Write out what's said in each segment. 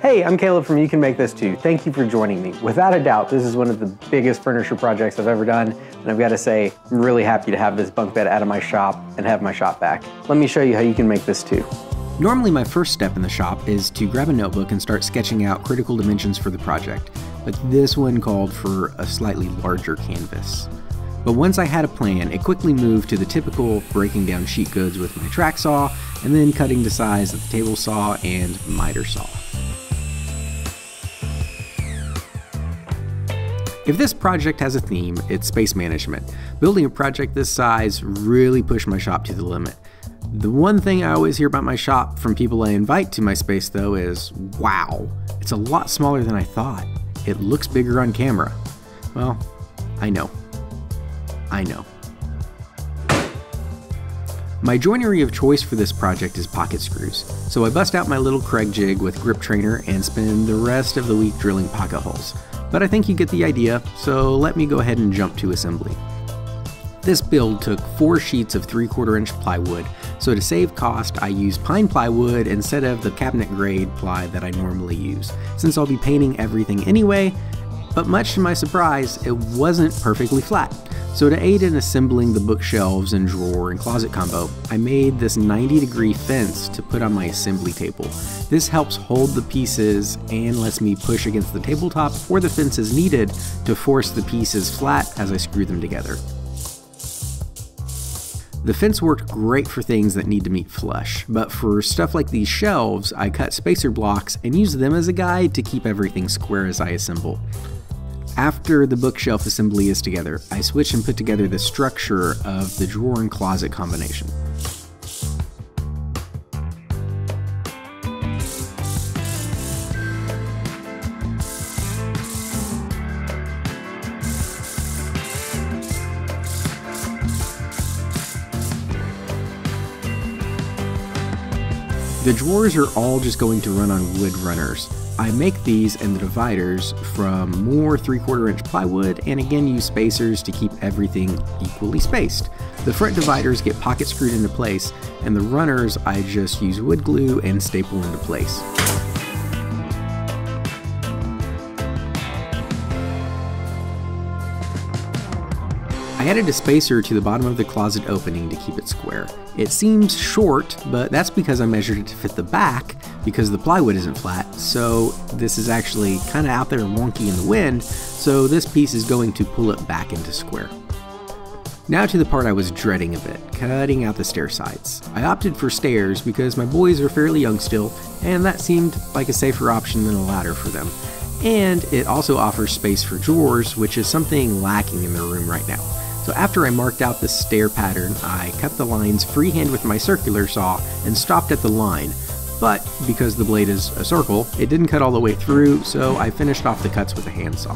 Hey, I'm Caleb from You Can Make This Too. Thank you for joining me. Without a doubt, this is one of the biggest furniture projects I've ever done, and I've got to say, I'm really happy to have this bunk bed out of my shop and have my shop back. Let me show you how you can make this too. Normally my first step in the shop is to grab a notebook and start sketching out critical dimensions for the project, but this one called for a slightly larger canvas. But once I had a plan, it quickly moved to the typical breaking down sheet goods with my track saw, and then cutting to size with the table saw and miter saw. If this project has a theme, it's space management. Building a project this size really pushed my shop to the limit. The one thing I always hear about my shop from people I invite to my space though is, wow, it's a lot smaller than I thought. It looks bigger on camera. Well, I know. I know. My joinery of choice for this project is pocket screws, so I bust out my little Kreg jig with grip trainer and spend the rest of the week drilling pocket holes but I think you get the idea, so let me go ahead and jump to assembly. This build took four sheets of 3 quarter inch plywood, so to save cost I used pine plywood instead of the cabinet grade ply that I normally use, since I'll be painting everything anyway, but much to my surprise, it wasn't perfectly flat. So to aid in assembling the bookshelves and drawer and closet combo, I made this 90 degree fence to put on my assembly table. This helps hold the pieces and lets me push against the tabletop where the fence is needed to force the pieces flat as I screw them together. The fence worked great for things that need to meet flush, but for stuff like these shelves, I cut spacer blocks and use them as a guide to keep everything square as I assemble. After the bookshelf assembly is together, I switch and put together the structure of the drawer and closet combination. The drawers are all just going to run on wood runners. I make these and the dividers from more 3 quarter inch plywood and again use spacers to keep everything equally spaced. The front dividers get pocket screwed into place and the runners I just use wood glue and staple into place. I added a spacer to the bottom of the closet opening to keep it square. It seems short, but that's because I measured it to fit the back because the plywood isn't flat, so this is actually kind of out there and wonky in the wind, so this piece is going to pull it back into square. Now to the part I was dreading a bit, cutting out the stair sides. I opted for stairs because my boys are fairly young still, and that seemed like a safer option than a ladder for them. And it also offers space for drawers, which is something lacking in their room right now. So after I marked out the stair pattern, I cut the lines freehand with my circular saw and stopped at the line. But because the blade is a circle, it didn't cut all the way through, so I finished off the cuts with a handsaw.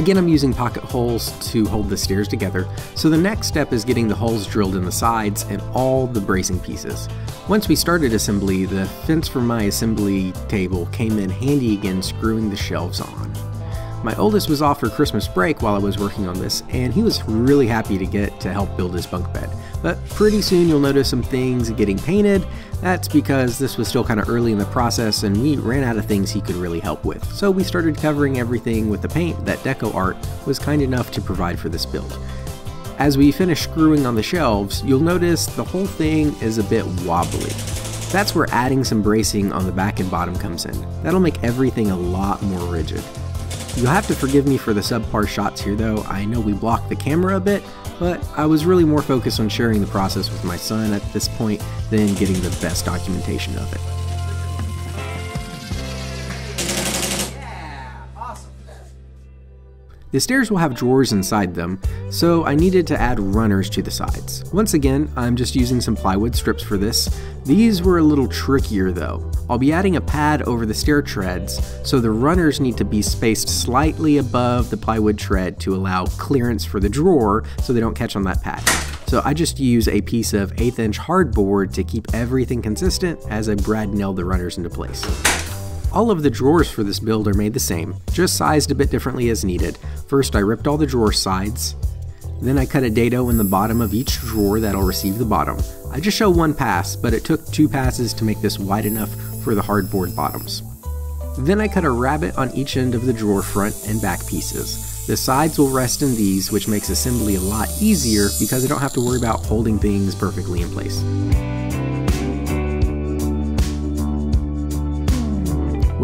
Again, I'm using pocket holes to hold the stairs together, so the next step is getting the holes drilled in the sides and all the bracing pieces. Once we started assembly, the fence for my assembly table came in handy again screwing the shelves on. My oldest was off for Christmas break while I was working on this, and he was really happy to get to help build his bunk bed. But pretty soon you'll notice some things getting painted. That's because this was still kind of early in the process and we ran out of things he could really help with. So we started covering everything with the paint that DecoArt was kind enough to provide for this build. As we finish screwing on the shelves, you'll notice the whole thing is a bit wobbly. That's where adding some bracing on the back and bottom comes in. That'll make everything a lot more rigid. You'll have to forgive me for the subpar shots here though, I know we blocked the camera a bit, but I was really more focused on sharing the process with my son at this point than getting the best documentation of it. The stairs will have drawers inside them, so I needed to add runners to the sides. Once again, I'm just using some plywood strips for this. These were a little trickier though. I'll be adding a pad over the stair treads, so the runners need to be spaced slightly above the plywood tread to allow clearance for the drawer so they don't catch on that pad. So I just use a piece of 8th inch hardboard to keep everything consistent as I brad nailed the runners into place. All of the drawers for this build are made the same, just sized a bit differently as needed. First I ripped all the drawer sides, Then I cut a dado in the bottom of each drawer that'll receive the bottom. I just show one pass, but it took two passes to make this wide enough for the hardboard bottoms. Then I cut a rabbet on each end of the drawer front and back pieces. The sides will rest in these, which makes assembly a lot easier because I don't have to worry about holding things perfectly in place.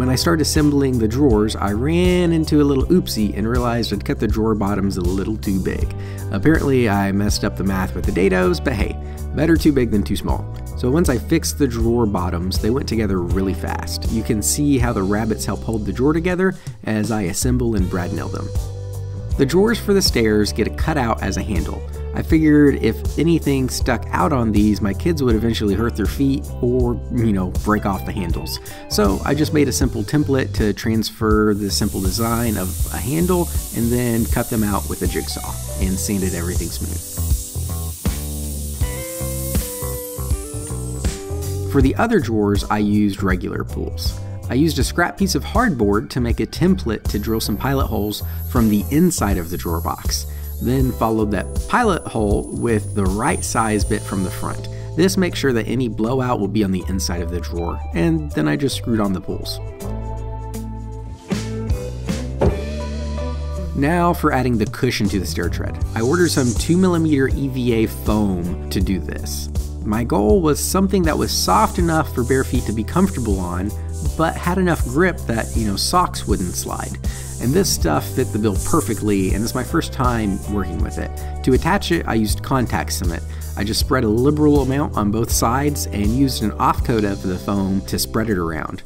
When I started assembling the drawers, I ran into a little oopsie and realized I'd cut the drawer bottoms a little too big. Apparently, I messed up the math with the dados, but hey, better too big than too small. So once I fixed the drawer bottoms, they went together really fast. You can see how the rabbets help hold the drawer together as I assemble and brad nail them. The drawers for the stairs get a cutout as a handle. I figured if anything stuck out on these, my kids would eventually hurt their feet or, you know, break off the handles. So I just made a simple template to transfer the simple design of a handle and then cut them out with a jigsaw and sanded everything smooth. For the other drawers, I used regular pulls. I used a scrap piece of hardboard to make a template to drill some pilot holes from the inside of the drawer box then followed that pilot hole with the right size bit from the front. This makes sure that any blowout will be on the inside of the drawer, and then I just screwed on the pulls. Now for adding the cushion to the stair tread. I ordered some 2mm EVA foam to do this. My goal was something that was soft enough for bare feet to be comfortable on, but had enough grip that, you know, socks wouldn't slide. And this stuff fit the bill perfectly, and it's my first time working with it. To attach it, I used contact cement. I just spread a liberal amount on both sides and used an offcut of the foam to spread it around.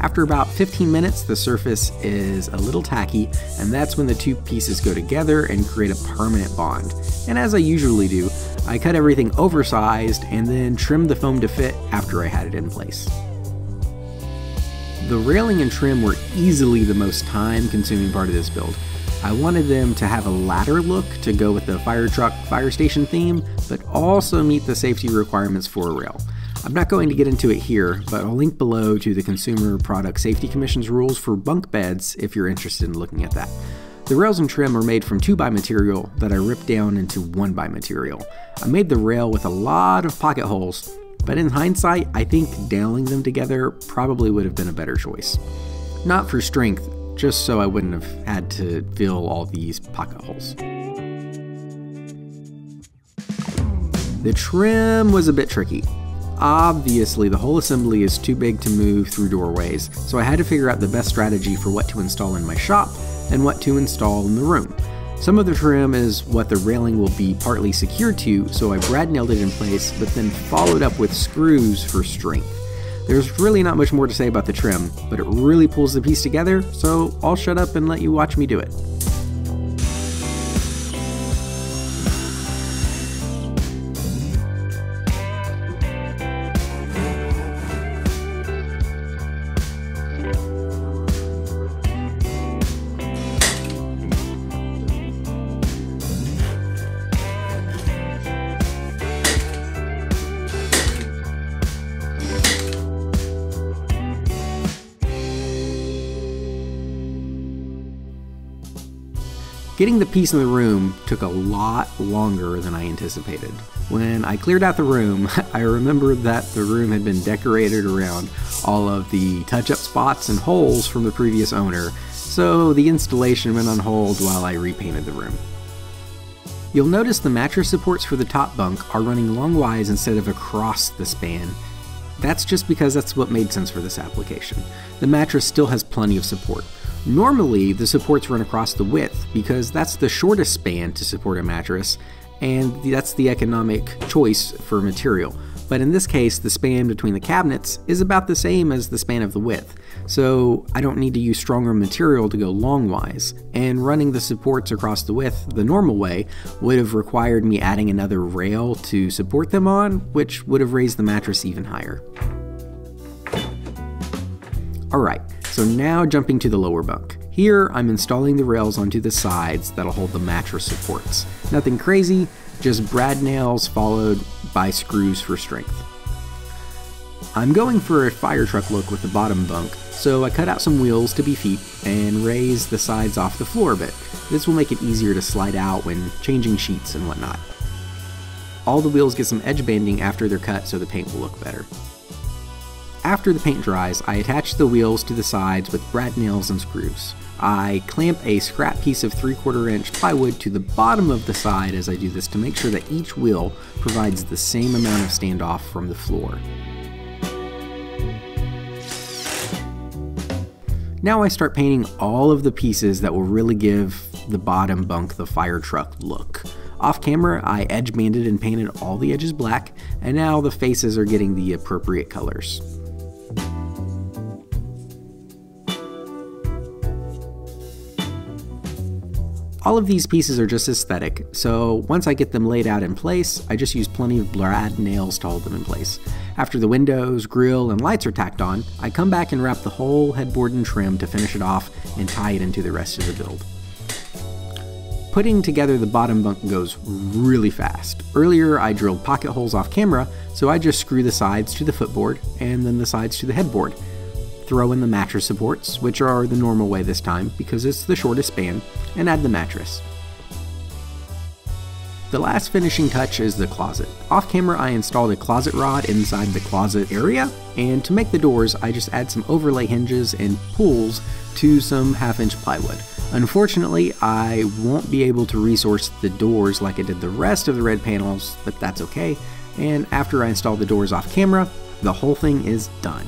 After about 15 minutes, the surface is a little tacky, and that's when the two pieces go together and create a permanent bond. And as I usually do, I cut everything oversized and then trimmed the foam to fit after I had it in place. The railing and trim were easily the most time consuming part of this build. I wanted them to have a ladder look to go with the fire truck fire station theme, but also meet the safety requirements for a rail. I'm not going to get into it here, but I'll link below to the Consumer Product Safety Commission's rules for bunk beds if you're interested in looking at that. The rails and trim are made from 2x material that I ripped down into 1x material. I made the rail with a lot of pocket holes but in hindsight, I think nailing them together probably would have been a better choice. Not for strength, just so I wouldn't have had to fill all these pocket holes. The trim was a bit tricky. Obviously, the whole assembly is too big to move through doorways, so I had to figure out the best strategy for what to install in my shop and what to install in the room. Some of the trim is what the railing will be partly secured to, so I brad nailed it in place, but then followed up with screws for strength. There's really not much more to say about the trim, but it really pulls the piece together, so I'll shut up and let you watch me do it. Getting the piece in the room took a lot longer than I anticipated. When I cleared out the room, I remembered that the room had been decorated around all of the touch up spots and holes from the previous owner, so the installation went on hold while I repainted the room. You'll notice the mattress supports for the top bunk are running longwise instead of across the span. That's just because that's what made sense for this application. The mattress still has plenty of support. Normally, the supports run across the width because that's the shortest span to support a mattress, and that's the economic choice for material. But in this case, the span between the cabinets is about the same as the span of the width, so I don't need to use stronger material to go longwise. And running the supports across the width the normal way would have required me adding another rail to support them on, which would have raised the mattress even higher. Alright, so now jumping to the lower bunk. Here, I'm installing the rails onto the sides that'll hold the mattress supports. Nothing crazy, just brad nails followed by screws for strength. I'm going for a fire truck look with the bottom bunk, So I cut out some wheels to be feet and raise the sides off the floor a bit. This will make it easier to slide out when changing sheets and whatnot. All the wheels get some edge banding after they're cut so the paint will look better. After the paint dries, I attach the wheels to the sides with brad nails and screws. I clamp a scrap piece of 3 quarter inch plywood to the bottom of the side as I do this to make sure that each wheel provides the same amount of standoff from the floor. Now I start painting all of the pieces that will really give the bottom bunk the fire truck look. Off camera, I edge banded and painted all the edges black, and now the faces are getting the appropriate colors. All of these pieces are just aesthetic, so once I get them laid out in place, I just use plenty of brad nails to hold them in place. After the windows, grill, and lights are tacked on, I come back and wrap the whole headboard in trim to finish it off and tie it into the rest of the build. Putting together the bottom bunk goes really fast. Earlier I drilled pocket holes off camera, so I just screw the sides to the footboard and then the sides to the headboard throw in the mattress supports, which are the normal way this time because it's the shortest span, and add the mattress. The last finishing touch is the closet. Off camera I installed a closet rod inside the closet area, and to make the doors I just add some overlay hinges and pulls to some half inch plywood. Unfortunately, I won't be able to resource the doors like I did the rest of the red panels, but that's okay. And after I install the doors off camera, the whole thing is done.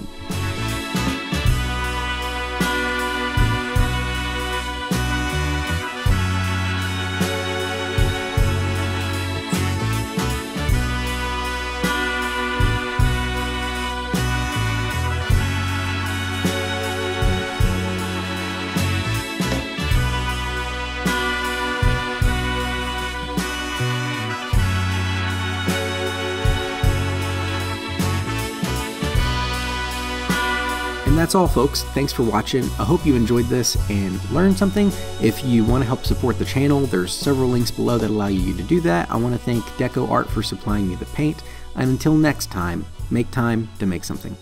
That's all, folks. Thanks for watching. I hope you enjoyed this and learned something. If you want to help support the channel, there's several links below that allow you to do that. I want to thank DecoArt for supplying me the paint. And until next time, make time to make something.